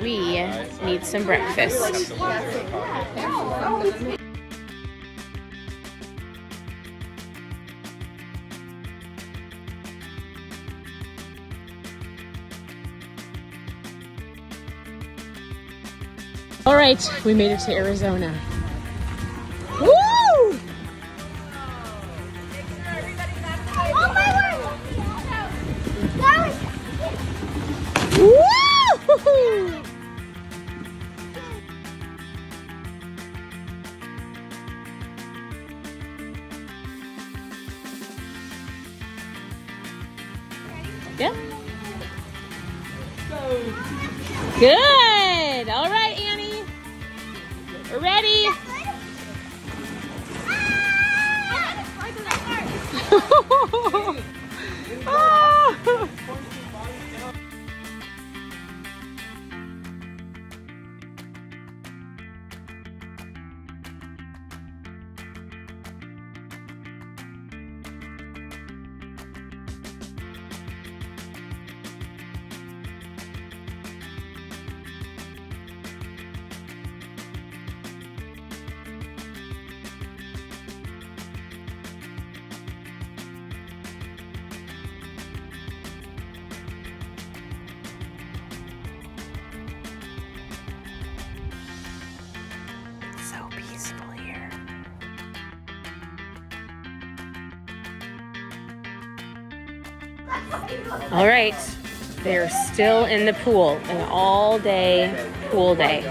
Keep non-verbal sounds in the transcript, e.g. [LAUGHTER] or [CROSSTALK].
we need some breakfast. All right, we made it to Arizona. Woo! Woo! Yeah. Good. All right, Annie. We're ready. [LAUGHS] [LAUGHS] Ah. so here. All right, they're still in the pool, an all day pool day.